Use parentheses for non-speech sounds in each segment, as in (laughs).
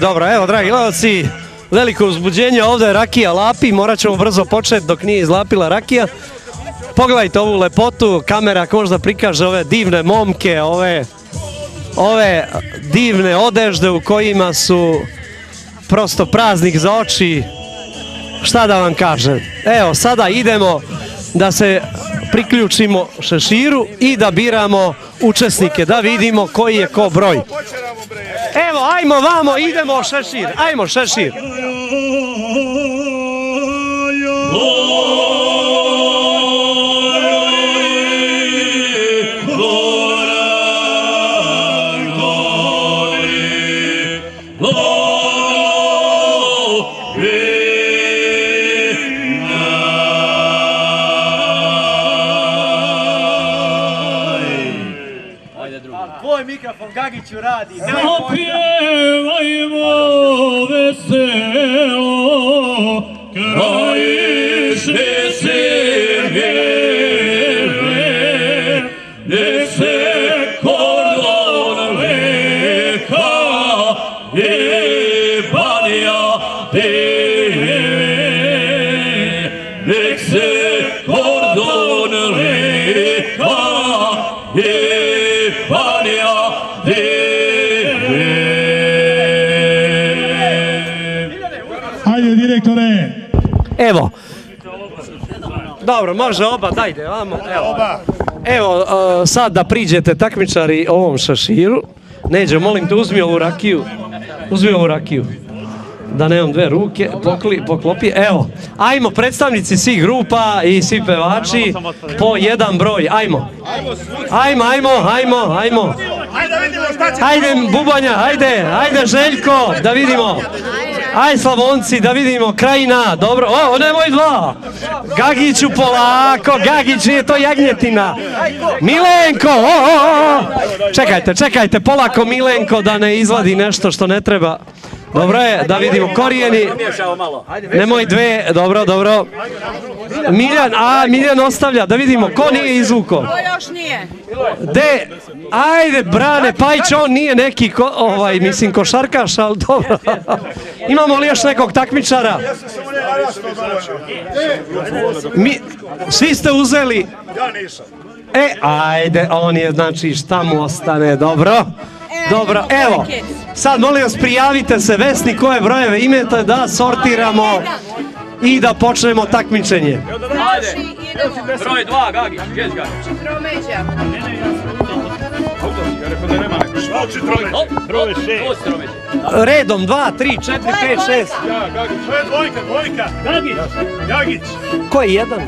Dobro, evo, dragi gledalci, veliko uzbuđenje, ovdje je rakija lapi, morat ćemo brzo početi dok nije izlapila rakija. Pogledajte ovu lepotu, kamera ako možda prikaže ove divne momke, ove, ove divne odežde u kojima su prosto praznik za oči. Šta da vam kažem? Evo, sada idemo da se priključimo šeširu i da biramo učesnike, da vidimo koji je ko broj. Evo, ajmo vamo, idemo šešir, ajmo šešir. Ajde direktore, Evo. Dobro, može oba, dajde, vamo. Evo, evo uh, sad da priđete takmičari ovom šaširu. Neđe, molim te, uzmi ovu rakiju. Uzmi ovu rakiju. Da nemam dve ruke, pokli, poklopi. Evo, ajmo, predstavnici svih grupa i svi pevači, po jedan broj, ajmo. Ajmo, ajmo, ajmo, ajmo. Ajde Bubanja, ajde, ajde Željko, da vidimo. Aj Slavonci, da vidimo, Krajina, dobro, o, nemoj dva. Gagiću polako, Gagić, nije to jagnjetina. Milenko, o, o, o. Čekajte, čekajte, polako Milenko da ne izvadi nešto što ne treba. Dobro je, da vidimo korijeni. Nemoj dve, dobro, dobro. Miljan, a Miljan ostavlja, da vidimo ko nije izvukao. To još nije. De, ajde Brane Pajić, on nije neki, ko, ovaj, mislim, košarkaš, ali dobro. Imamo li još nekog takmičara? Mi, svi ste uzeli? E, ajde, on je, znači, šta mu ostane, dobro? Dobro, evo, sad molim vas prijavite se Vesni koje brojeve imate da sortiramo i da počnemo takmičenje. Znači, idemo. Broj dva, Gagić, gdje Gagić? Tromeđa. Broj šest. Redom, dva, tri, četiri, pet, šest. To je dvojka, dvojka. Gagić. Gagić. Ko je jedan?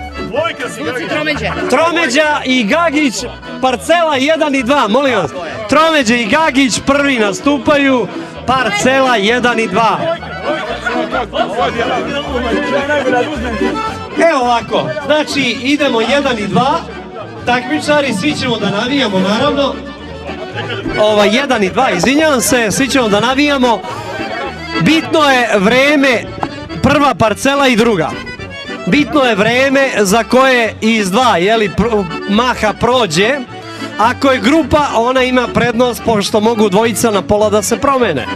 Tromeđe. Tromeđa i Gagić, parcela 1 i 2, molim vas. Tromeđa i Gagić prvi nastupaju, parcela 1 i 2. Evo ovako, znači idemo 1 i 2, takmičari, svi ćemo da navijamo naravno. Ova 1 i 2, izvinjavam se, svi ćemo da navijamo. Bitno je vreme, prva parcela i druga. Bitno je vreme za koje iz dva jeli, pr- maha prođe. Ako je grupa, ona ima prednost pošto mogu dvojica na pola da se promene.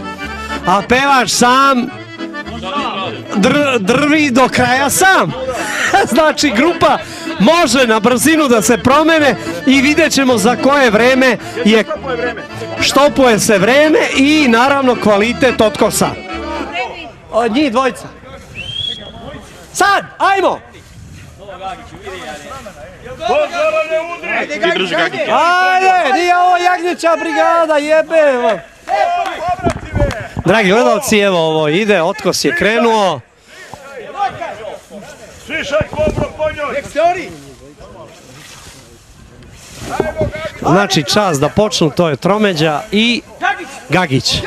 A pevač sam dr- drvi do kraja sam. (laughs) znači grupa može na brzinu da se promene i vidjet ćemo za koje vreme je štopuje se vreme i naravno kvalitet otkosa. Od njih dvojica. Sad, ajmo! Ajde, nije ovo jagnjeća brigada, jebe! Dragi gledalci, evo ovo ide, otkos je krenuo. Znači čas da počnu, to je Tromeđa i Gagić.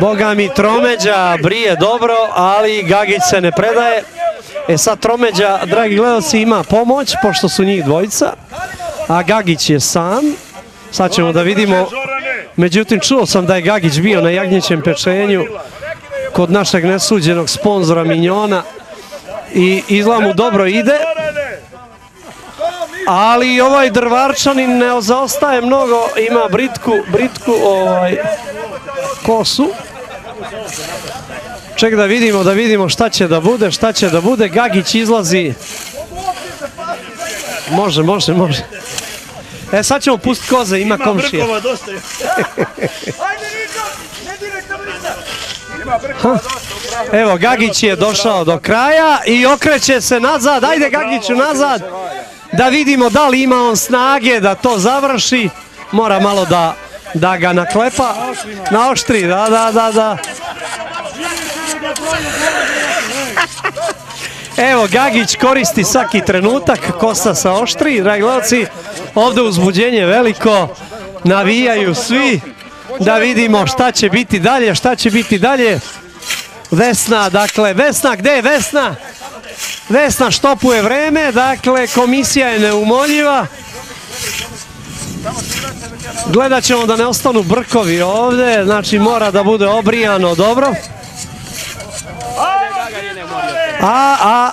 Boga mi Tromeđa brije dobro, ali Gagić se ne predaje. E sad Tromeđa, dragi gledalci, ima pomoć, pošto su njih dvojica, a Gagić je sam. Sad ćemo da vidimo, međutim čuo sam da je Gagić bio na jagnjećem pečenju kod našeg nesuđenog sponzora Minjona i izgleda mu dobro ide. Ali ovaj drvarčanin ne zaostaje mnogo, ima britku, britku ovaj, kosu. Ček da vidimo, da vidimo šta će da bude, šta će da bude. Gagić izlazi. Može, može, može. E sad ćemo pustiti koze, ima komšija. Ha. (laughs) Evo, Gagić je došao do kraja i okreće se nazad. Ajde Gagiću nazad. Da vidimo da li ima on snage da to završi. Mora malo da, da ga naklepa. Naoštri, da, da, da, da. Evo, Gagić koristi svaki trenutak, kosa sa oštri, dragi gledalci, ovdje uzbuđenje veliko, navijaju svi, da vidimo šta će biti dalje, šta će biti dalje. Vesna, dakle, Vesna, gde je Vesna? Vesna štopuje vreme, dakle, komisija je neumoljiva. Gledat ćemo da ne ostanu brkovi ovdje, znači mora da bude obrijano dobro. A, a,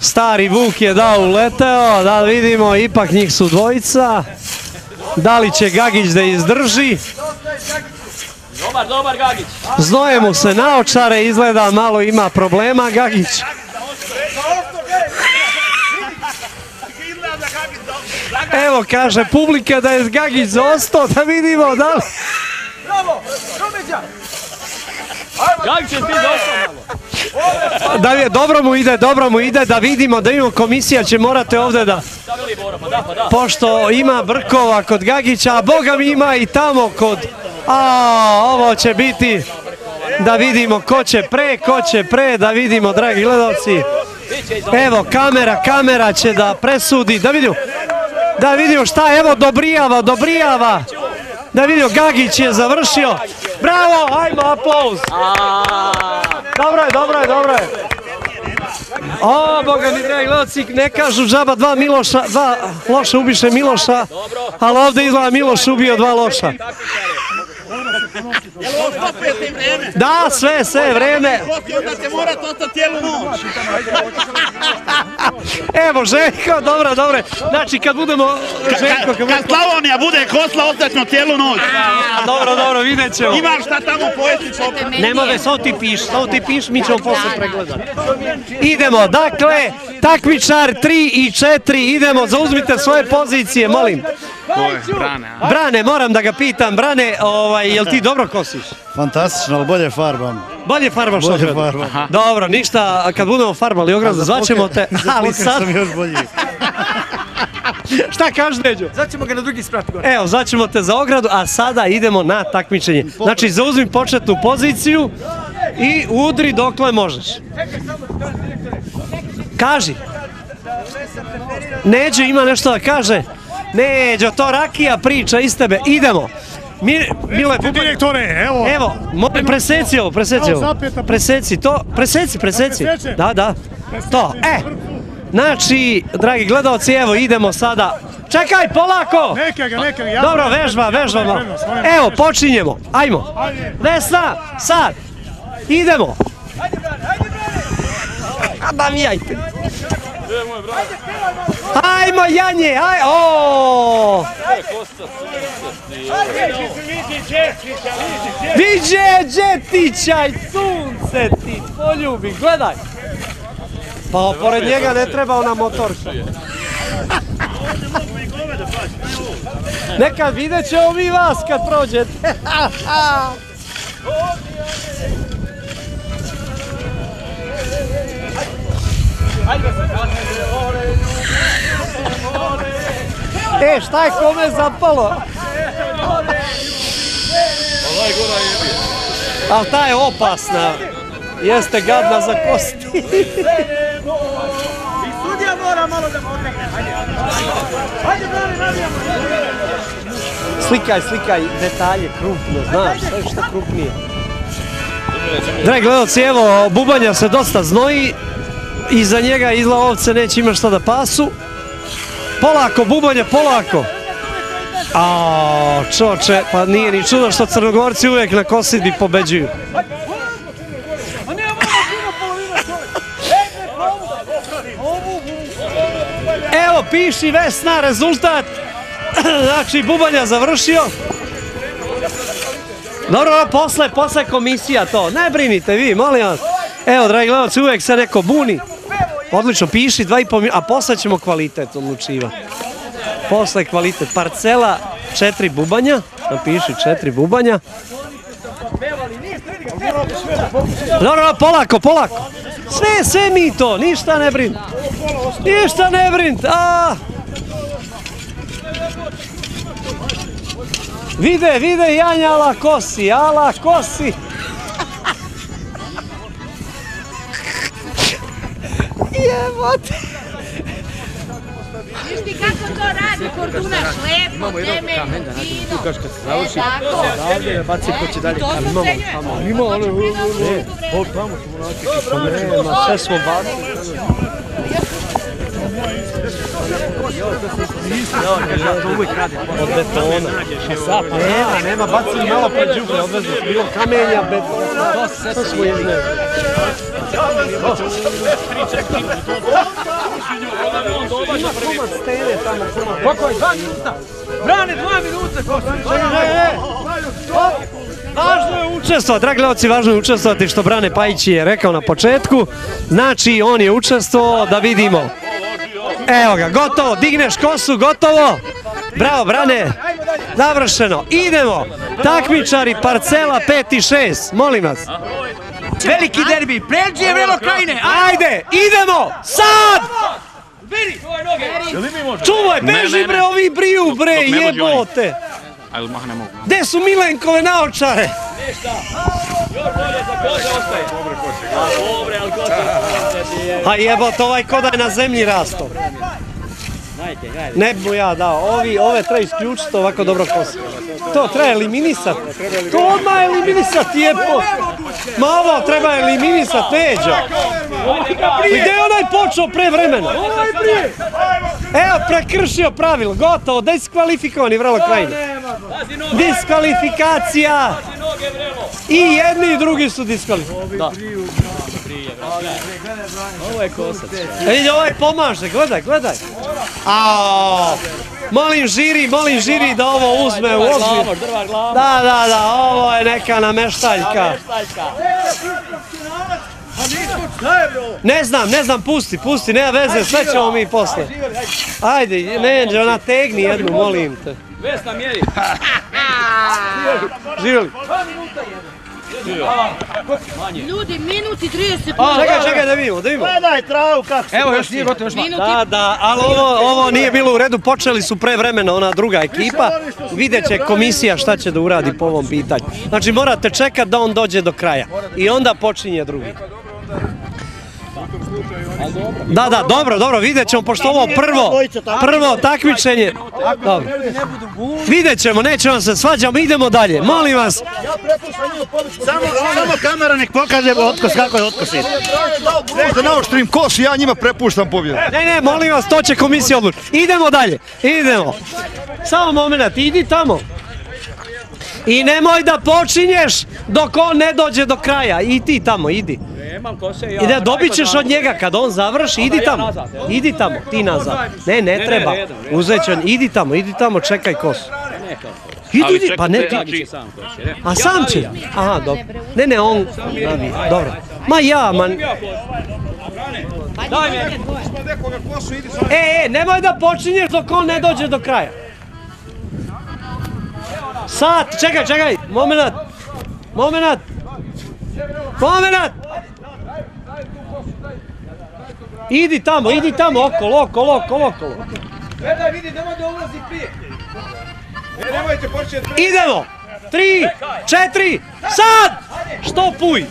stari Vuk je dao uleteo, da vidimo, ipak njih su dvojica. Da li će Gagić da izdrži? Dobar, dobar Gagić. Znoje mu se naočare, izgleda malo ima problema Gagić. Evo kaže publika da je Gagić zaostao, da vidimo da li... Gagić je ti došao malo. Da je, dobro mu ide, dobro mu ide, da vidimo, da imamo komisija će morate ovdje da... Pa. Pošto ima brkova kod Gagića, a boga mi ima i tamo kod... A, ovo će biti... Da vidimo ko će pre, ko će pre, da vidimo, dragi gledalci. Evo, kamera, kamera će da presudi, da vidimo, da vidimo šta, evo, dobrijava, dobrijava. Da vidimo, Gagić je završio. Bravo, ajmo, aplauz. Dobro je, dobro je, dobro je. O, boga mi dragi gledalci, ne kažu džaba dva Miloša, dva loša ubiše Miloša, ali ovdje izgleda Miloš ubio dva loša. Da, sve, sve, vreme. onda te mora ostati cijelu noć. (laughs) Evo, Željko, dobro, dobro. Znači, kad budemo, Željko, kad Slavonija bude kosla, ostaćemo cijelu noć. A, dobro, dobro, vidjet ćemo. Imaš šta tamo pojesti. Nema ve, samo ti piš, samo ti piš, mi ćemo posle pregledati. Idemo, dakle, takmičar 3 i 4, idemo, zauzmite svoje pozicije, molim. Brane, moram da ga pitam, Brane, ovaj, jel ti dobro kosiš? Fantastično, ali bolje farbam. Bolje farbaš Bolje ogradu? farbam. Dobro, ništa, kad budemo farbali ogradu, zvaćemo te, Za ali sad, sam još bolji. (laughs) šta kažeš Neđo? Zaćemo ga na drugi sprat gore. Evo, zvaćemo te za ogradu, a sada idemo na takmičenje. Znači, zauzmi početnu poziciju i udri dokle možeš. Kaži. Neđo ima nešto da kaže? Neđo, to rakija priča iz tebe. Idemo. Mi, Mile, Direktore, evo. Evo, molim preseci ovo, preseci ovo. Preseci to, preseci, preseci. Da, da. To, e. Znači, dragi gledalci, evo idemo sada. Čekaj, polako! Neka ga, neka ga. Dobro, vežba, vežba. Evo, počinjemo. Ajmo. Vesna, sad. Idemo. A navijajte. Ajmo, Janje, aj, o! Viđe Đetića i sunce ti poljubi, gledaj. Pa pored njega ne treba ona motorka. (laughs) Nekad vidjet ćemo mi vas kad prođete. (laughs) (laughs) E, šta je kome zapalo? Ali ta je opasna. Jeste gadna za kosti. Slikaj, slikaj detalje krupno, znaš, sve što krupnije. Dragi gledalci, evo, Bubanja se dosta znoji. Iza njega izla ovce neće imati šta da pasu. Polako, Bubanja, polako. A, čoče, pa nije ni čudo što crnogorci uvijek na kosidbi pobeđuju. Evo, piši Vesna, rezultat. Znači, Bubanja završio. Dobro, dobro, posle, posle komisija to. Ne brinite vi, molim vas. Evo, dragi gledalci, uvijek se neko buni. Odlično, piši dva i pol a posle ćemo kvalitet odlučivati. Posle kvalitet. Parcela četiri bubanja. Napiši četiri bubanja. Dobro, polako, polako. Sve, sve mi to, ništa ne brin. Ništa ne brin. A. Vide, vide Janja ala kosi, ala kosi. Jebote. Viš ti kako to radi, Kordunaš, lepo, temeljno, fino. Kaš kad se završi, e, tako. Ovdje baci ko će dalje. To se ocenjuje. Ima, ali, Hoćemo mi na Nema, sve smo bacili. Od betona. Nema, nema, bacili malo pred džubre, odvezli su bilo kamenja, betona. To smo izneli. Ima komad stene tamo, komad. Koliko je? Dva minuta. Brane, dva minuta. Ne, ne, Hop. Važno je učestvovati, dragi gledalci, važno je učestvovati što Brane Pajić je rekao na početku. Znači, on je učestvovao, da vidimo. Evo ga, gotovo, digneš kosu, gotovo. Bravo, Brane. Završeno. Idemo. Takmičari, parcela 5 i 6. Molim vas. Veliki derbi, pređe vrelo krajine, Ajde, idemo. Sad! Čuvaj, beži bre, ovi briju bre, jebote. Ajde, mah ne mogu. Gde su Milenkove naočare? A jebote, ovaj koda je na zemlji rasto. Ne bi mu ja dao, ovi, ove treba isključiti ovako dobro kosu. To treba eliminisati. To odmah eliminisati jebo. Ma ovo treba eliminisati, Neđo. Gdje je onaj počeo pre vremena? Evo, prekršio pravilo, gotovo, diskvalifikovani vrlo krajine. Diskvalifikacija! I jedni i drugi su diskvalifikovani. Ovo je kosac. E vidi, ovaj pomaže, gledaj, gledaj. Ao, molim žiri, molim žiri da ovo uzme u obzir. Da, da, da, ovo je neka nameštaljka. Ne znam, ne znam, pusti, pusti, nema veze, sve ćemo mi posle. Ajde, neđe, ona tegni jednu, molim te. Vesna mjeri. (laughs) Živjeli. Ljudi, minut i 30 Čekaj, čekaj, da vidimo, da vidimo. Gledaj travu kako se Evo, još nije gotovo, još Minut Da, da, ali ovo, ovo nije bilo u redu, počeli su pre vremena ona druga ekipa, vidjet će komisija šta će da uradi po ovom pitanju. Znači morate čekat da on dođe do kraja i onda počinje drugi. Da, da, dobro, dobro, vidjet ćemo, pošto ovo prvo, prvo takmičenje. Dobro. Vidjet ćemo, nećemo se svađamo, idemo dalje. Molim vas, Samo, samo kamera nek pokaže otkos kako je otkos. Da naoštrim kos i ja njima prepuštam pobjedu. ne, ne, molim vas, to će komisija odlučiti. Idemo dalje, idemo. Samo moment, idi tamo. I nemoj da počinješ dok on ne dođe do kraja. I ti tamo, idi. Ide, dobit ćeš od njega kad on završi, idi tamo. Idi tamo, ti nazad. Ne, ne treba. Uzet će, on- idi tamo, idi tamo, čekaj kosu. Idi, idi, pa ne ti. A sam će? Aha, dobro. Ne, ne, on dobro. Ma ja, man. E, e, nemoj da počinješ dok on ne dođe do kraja. Sat, čekaj, čekaj, moment. Moment. Moment. Idi tamo, idi tamo, okolo, okolo, okolo, okolo. Gledaj, vidi, nemoj da ulazi prije. E, nemojte početi prije. Idemo! Tri, četiri, sad! Što puj?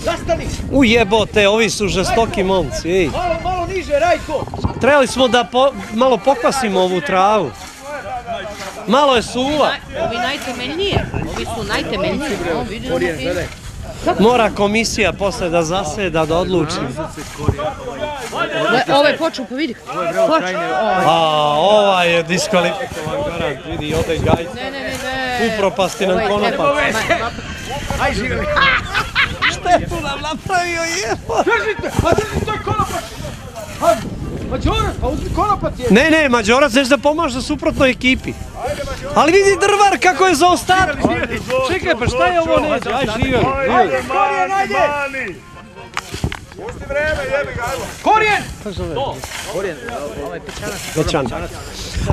Zastani. Ujebote, ovi su žestoki momci, ej. Malo, malo niže, Rajko. Trebali smo da po- malo pokvasimo ovu travu. Malo je suva. Ovi najtemeljnije, ovi su fino. Mora komisija posle da zaseda, da odluči. Gle, Ovo je počeo, pa vidi. A, ova je diskvalifikovan garant, vidi, ode gaj. Ne, ne, ne, ne. Upropasti nam je konopac. Aj, živjeli. Šta je tu nam napravio, jebo? Držite, pa držite, to je konopac. Pa, pa pa uzmi konopac je. Ne, ne, Mađorac nešto da pomaže suprotnoj ekipi. Ali vidi drvar kako je za ostatak. Čekaj, pa šta je ovo neđe? Aj, živjeli. živjeli. Korijen, ajde. Korijen. Pećanac.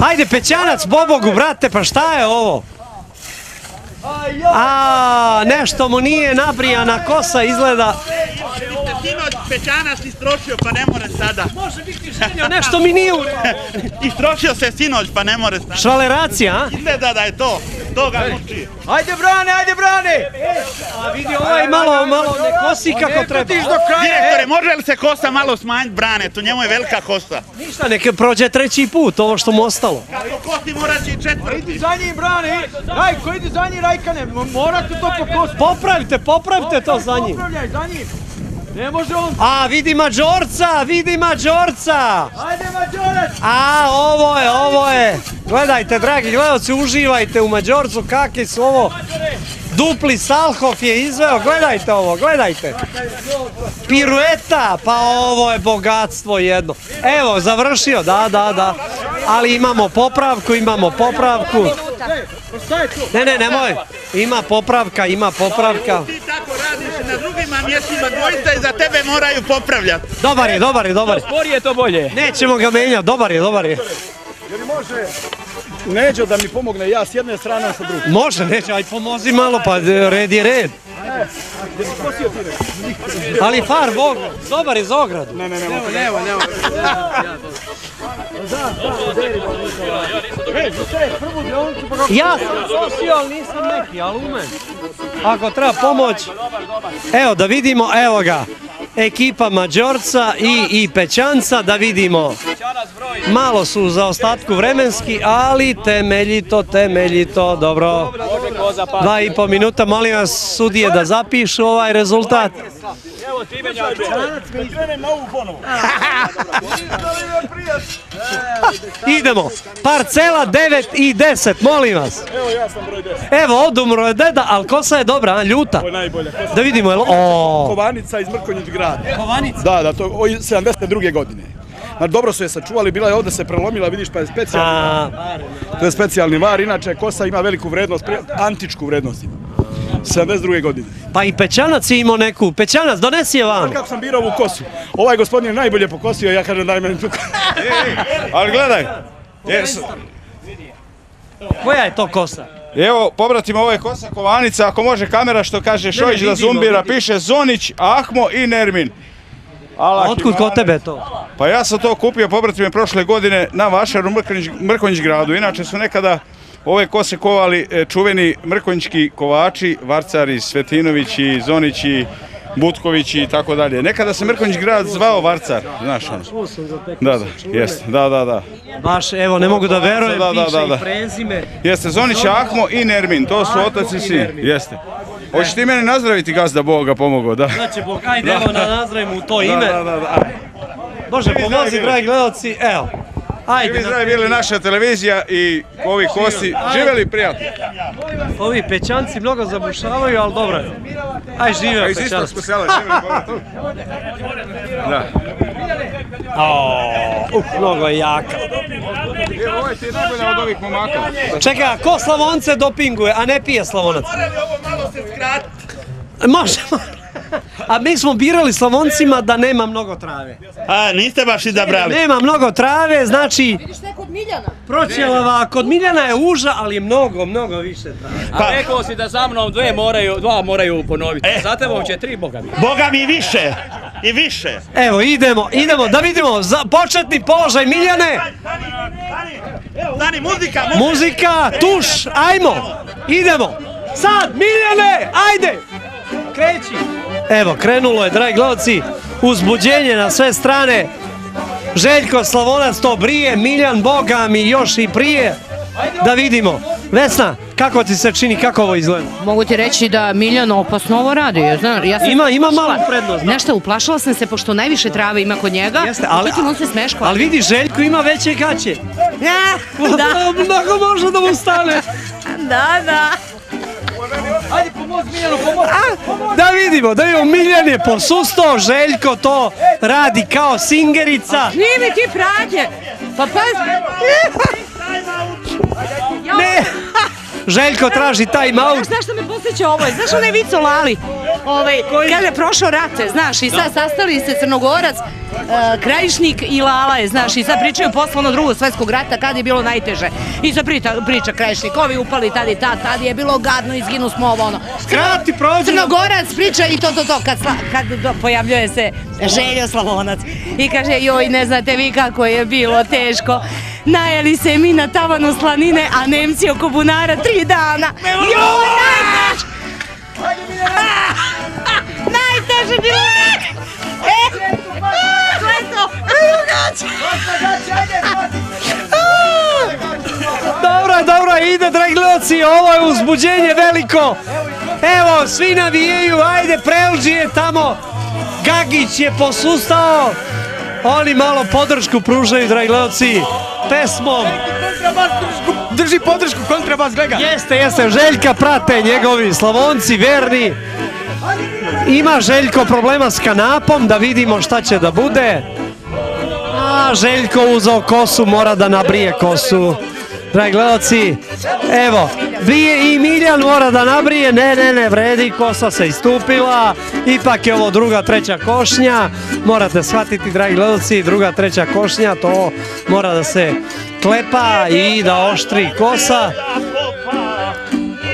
Ajde, pećanac, bobogu, brate, pa šta je ovo? A, nešto mu nije nabrijana kosa, izgleda. Sinoć Pećanac istrošio pa ne more sada. (laughs) Nešto mi nije. Istrošio se sinoć pa ne more sada. Švaleracija, a? Izgleda da je to. To ga muči. Ajde, brane, ajde, brane. A vidi, ovaj malo, malo ne kosi kako treba. Tiš do kraja. Direktore, može li se kosa malo smanjiti brane? Tu njemu je velika kosa. Ništa, neke prođe treći put, ovo što mu ostalo. Kako kosi mora će i Idi četvrti. za njim, brane. Rajko, idi za njim, Rajkane. Morate to pokosti. Popravite, popravite to za njim. Popravljaj za njim. Ne može on. A, vidi Mađorca, vidi Mađorca. Ajde, Mađorac. A, ovo je, ovo je. Gledajte, dragi gledalci, uživajte u Mađorcu, kakvi su ovo. Dupli Salhof je izveo, gledajte ovo, gledajte. Pirueta, pa ovo je bogatstvo jedno. Evo, završio, da, da, da. Ali imamo popravku, imamo popravku. Ne, ne, nemoj. Ima popravka, ima popravka. Ti tako radiš mjestima dvojica i za tebe moraju popravljati. Dobar je, dobar je, dobar je. Sporije to bolje. Nećemo ga menjati, dobar je, dobar je. Neđo da mi pomogne, ja s jedne strane, a sa druge. Može, neće, aj pomozi malo, pa e, red je red. Ali far, Bog, dobar za ogradu. Ne, ne, ne, Evo, evo. Ja sam sosio, ali nisam neki, ali umem. Ako treba pomoć, evo da vidimo, evo ga. Ekipa Mađorca i, i Pećanca, da vidimo. Malo su u zaostatku vremenski, ali temeljito, temeljito, dobro. Dva i po minuta, molim vas sudije da zapišu ovaj rezultat. (laughs) Idemo, parcela 9 i 10, molim vas. Evo ja sam broj 10. Evo, odumro je deda, ali kosa je dobra, a, ljuta. Ovo je najbolja. Da vidimo, jel... O, Kovanica iz Mrkonjić grada. Kovanica. Da, da, to o 72. godine. Znači, dobro su je sačuvali, bila je ovdje se prelomila, vidiš pa je specijalni. A, To je specijalni var, inače kosa ima veliku vrednost, antičku vrednost ima. 72. godine. pa i Pećanac je imao neku. Pećanac, donesi je vam. Kako sam birao ovu kosu? Ovaj gospodin je najbolje pokosio, ja kažem daj meni tu kosu. Ali gledaj, Koja je to kosa? evo pobratim ovo je kosa kovanica, ako može kamera što kaže Šojić da zumbira, piše Zonić, Ahmo i Nermin. Otkud kod tebe to? Pa ja sam to kupio, pobratime, prošle godine na Vašaru Mrkonjić gradu. Inače su nekada ove kose kovali e, čuveni mrkonjički kovači, Varcari, Svetinovići, Zonići, Butković i tako dalje. Nekada se Mrkonjić grad zvao Varcar, znaš ono. Da, da, jeste, da, da, da. Baš, evo, ne mogu da verujem, Da, da, piše da, da. i prezime. Jeste, Zonić Ahmo i Nermin, to su otac i sin, jeste. Hoćeš ti mene nazdraviti gazda Boga pomogao, da. Znači, Bog, ajde, evo na nazdravimo u to ime. Da, da, da, da. Bože, pomozi, dragi gledalci, evo. Ajde, Živi zdravi bili naša televizija i ovi kosi. Živeli prijatno. ovi pećanci mnogo zabušavaju, ali dobro je. Aj, živeo Iz pećanci. istarskog sela, živeli. Da. O, uf, mnogo je jaka. Evo, ovo ti je najbolja od ovih momaka. Čekaj, a ko Slavonce dopinguje, a ne pije Slavonac? Ovo malo se skrati. Može. A mi smo birali Slavoncima da nema mnogo trave. A, niste baš izabrali. Nema mnogo trave, znači Šta je kod Miljana? proćelava, kod Miljana je uža, ali je mnogo, mnogo više trave. A rekao si da za mnom dve moraju, dva moraju ponoviti. Za tebom će tri, boga mi. Boga mi i više. I više. Evo, idemo, idemo, da vidimo, za početni položaj Miljane, Dani, muzika, muzika. muzika, tuš, ajmo, idemo. Sad, Miljane, ajde, kreći. Evo, krenulo je, dragi gledalci, uzbuđenje na sve strane. Željko Slavonac to brije, Miljan Boga mi još i prije. Da vidimo. Vesna, kako ti se čini, kako ovo izgleda? Mogu ti reći da Miljan opasno ovo radi. Znaš, ja sam Ima- ima malu prednost. Nešto, uplašila sam se, pošto najviše trave ima kod njega. Jeste, ali- međutim, on se. Ali vidi, Željko ima veće gaće. (laughs) da. Mnogo može da mu stane. Da, da. Da vidimo, da vidimo, Miljan je posustao, Željko to radi kao singerica. Mi ti pratnje. Pa pa... Ne, (laughs) Željko traži time out. Znaš što me posjeća ovo? Znaš onaj vico Lali? Ovaj, kada je prošao rate, znaš, i sad sastali se Crnogorac, e, Krajišnik i Lala je, znaš, i sad pričaju posle ono drugog svjetskog rata kad je bilo najteže. I sad priča, priča Krajišnik, ovi upali tad i tad, tad je bilo gadno, izginu smo ovo ono. Skrati, prođi. Crnogorac priča i to, to, to, kad, kad do- pojavljuje se Željo Slavonac i kaže, joj, ne znate vi kako je bilo teško. Najeli se mi na tavanu slanine, a Nemci oko bunara tri dana. Joj, najteže! Ah, ah, Najteže bilo! E, Gledo! Dobro, dobro, ide, dragi gledalci, ovo je uzbuđenje veliko. Evo, svi navijaju, ajde, Prelđi je tamo. Gagić je posustao. Oni malo podršku pružaju, dragi gledalci, pesmom. Drži podršku, kontrabas, gleda. Jeste, jeste, Željka prate njegovi slavonci, verni. Ima Željko problema s kanapom, da vidimo šta će da bude. A Željko uzeo kosu, mora da nabrije kosu. Dragi gledalci, evo, i Miljan mora da nabrije, ne, ne, ne, vredi, kosa se istupila, ipak je ovo druga, treća košnja, morate shvatiti, dragi gledalci, druga, treća košnja, to mora da se klepa i da oštri kosa.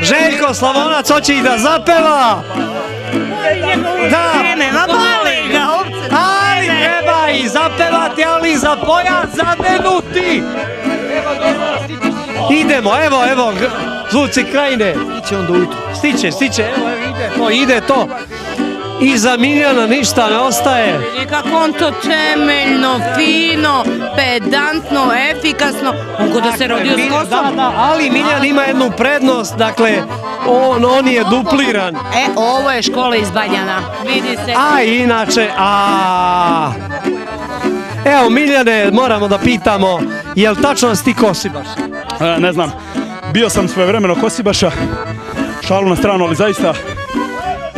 Željko Slavonac hoće i da zapeva. Da, boli ga, ali treba i zapevati, ali za pojas zadenuti. Idemo, evo, evo, zvuci krajine. Stiće onda ujutru. Stiće, stiće, evo, evo, ide to, ide to. I za Miljana ništa ne ostaje. I kako on to temeljno, fino, pedantno, efikasno. On ko da se rodio s kosom. Da, da, ali Miljan ima jednu prednost, dakle, on, on je dupliran. E, ovo je škola iz Banjana. Vidi se. A inače, a Evo Miljane, moramo da pitamo, jel tačno si ti Kosibaš? E, ne znam, bio sam svojevremeno Kosibaša, šalu na stranu, ali zaista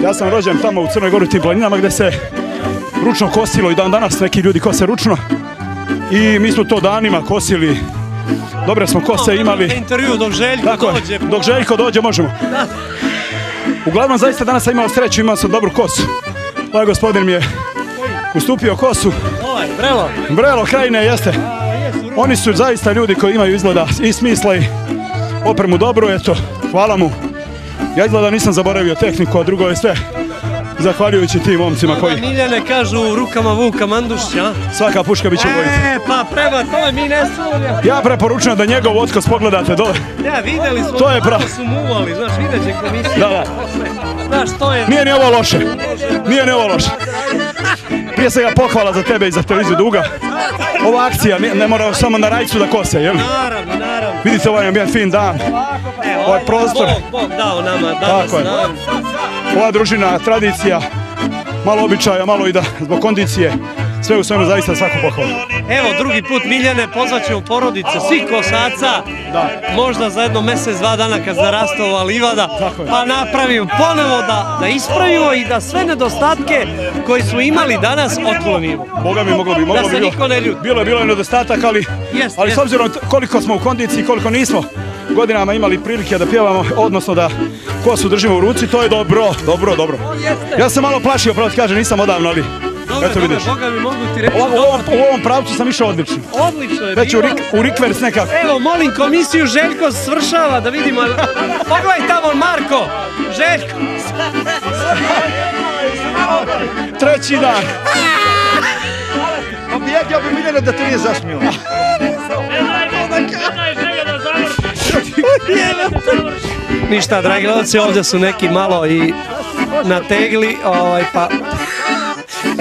ja sam rođen tamo u Crnoj Gori u tim planinama gdje se ručno kosilo i dan danas neki ljudi kose ručno i mi smo to danima kosili, dobre smo kose imali. Intervju dok Željko Tako dođe. dok Željko dođe možemo. Uglavnom zaista danas sam imao sreću, imao sam dobru kosu. Ovaj gospodin mi je ustupio kosu. Ovaj, brelo. Brelo krajine jeste. Oni su zaista ljudi koji imaju izgleda i smisla i opremu dobru, eto, hvala mu. Ja izgleda nisam zaboravio tehniku, a drugo je sve zahvaljujući tim momcima koji Miljane kažu u rukama Vuka Mandušća. svaka puška bit će bojica. E, pa prema tome mi ne sumnjamo. Ja preporučujem da njegov otkos pogledate dole. Ja, vidjeli smo, To je pra- su muvali, znaš, vidjet će komisija. Da, da. Znaš, to je... Nije ni ovo loše. Nije ni ovo loše. Prije svega pohvala za tebe i za televiziju Duga. Ova akcija ne, ne mora samo na rajcu da kose, jel? Naravno, naravno. Vidite ovaj ambijent, fin dan. Evo, Ovaj prostor. Bog, Bog dao nama danas. Naravno. Ova družina, tradicija, malo običaja, malo i da zbog kondicije. Sve u svemu zaista svaku pohvalu. Evo, drugi put Miljane, pozvat ćemo porodice svih kosaca. Možda za jedno mjesec, dva dana kad zaraste ova livada, pa napravimo ponovo da, da ispravimo i da sve nedostatke koji smo imali danas otklonimo. Boga mi moglo bi, moglo Da bi se bilo- niko ne ljuti. Bilo je bilo je nedostatak, ali, Jest, ali s obzirom koliko smo u kondiciji, koliko nismo godinama imali prilike da pjevamo, odnosno da kosu držimo u ruci, to je dobro, dobro, dobro. Ja sam malo plašio, pravo ti kažem, nisam odavno, ali eto vidiš. Boga mi mogu ti reći. U, u ovom, u ovom pravcu sam išao odlično. Odlično je Već u, bilo. rik, u rikvers nekako. Evo, molim komisiju, Željko svršava da vidimo. Pogledaj tamo, Marko! Željko! Treći dan. Objedio bi Miljana da te nije zasmio. Ništa, dragi gledalci, ovdje su neki malo i nategli, ovaj, pa...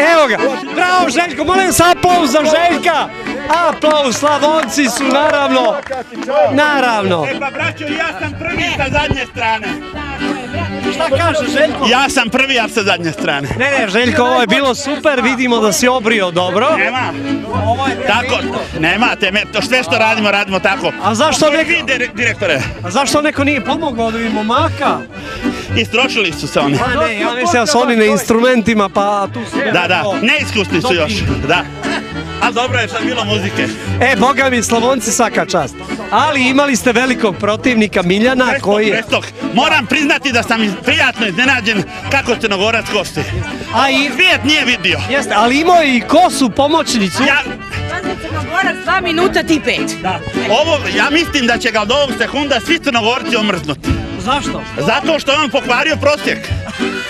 Evo ga, bravo Željko, molim vas aplauz za Željka! Aplauz, Slavonci su naravno, naravno. E pa braćo, ja sam prvi sa zadnje strane. Šta kaže Željko? Ja sam prvi, ja sa zadnje strane. Ne, ne, Željko, ovo je bilo super, vidimo da si obrio dobro. Nema. Tako, nema teme, to sve što radimo, radimo tako. A zašto To ne- vi, dire- direktore? A zašto neko nije pomogao od ovih momaka? Istrošili su se oni. Pa ne, ja mislim da su oni na instrumentima, pa tu su... Da, da, neiskusni su još, da. Ali dobro je sad bilo muzike. E, boga mi, Slavonci svaka čast. Ali imali ste velikog protivnika Miljana koji... Prestok, moram priznati da sam prijatno iznenađen kako Crnogorac kosti. A i... Svijet nije vidio. Jeste, ali imao je i kosu pomoćnicu. Ja, Crnogorac, dva minuta ti pet. ovo, ja mislim da će ga od ovog sekunda svi Crnogorci omrznuti. Zašto? Zato što je on pokvario prosjek.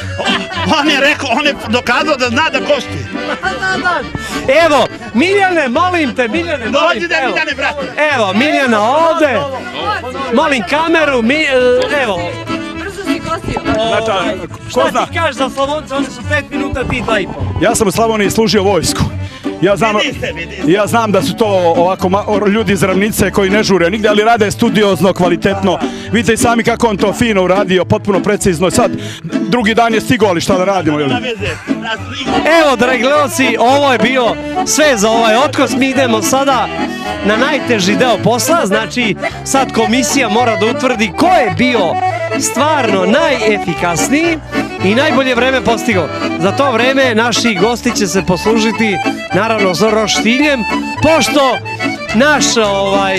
(laughs) On je rekao, on je dokazao da zna da kosti. Evo, Miljane, molim te, Miljane, molim Dođi da te, evo. Evo, Miljana ovde. Molim kameru, mi, e, evo. Brzo si kosio. Ovaj, ko Šta ti kažeš za Slavonce, oni su pet minuta, ti dva i pol. Ja sam u Slavoniji služio vojsku. Ja znam, ja da su to ovako ljudi iz ravnice koji ne žure nigdje, ali rade studiozno, kvalitetno. Vidite i sami kako on to fino uradio, potpuno precizno. Sad, drugi dan je stigao, ali šta da radimo? Evo, dragi gledalci, ovo je bio sve za ovaj otkos. Mi idemo sada na najteži deo posla, znači sad komisija mora da utvrdi ko je bio stvarno najefikasniji i najbolje vreme postigao. Za to vreme naši gosti će se poslužiti naravno s roštiljem, pošto naš ovaj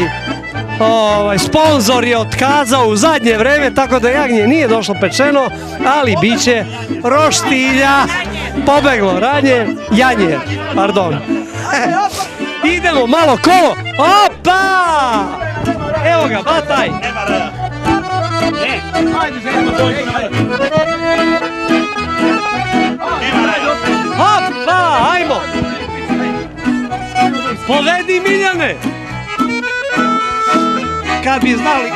ovaj, sponsor je otkazao u zadnje vreme, tako da jagnje nije došlo pečeno, ali bit će roštilja, pobeglo ranje, janje, pardon. (laughs) Idemo malo kolo, opa! Evo ga, bataj! Hopa, ajmo! Povedi Miljane! Kad bi znali...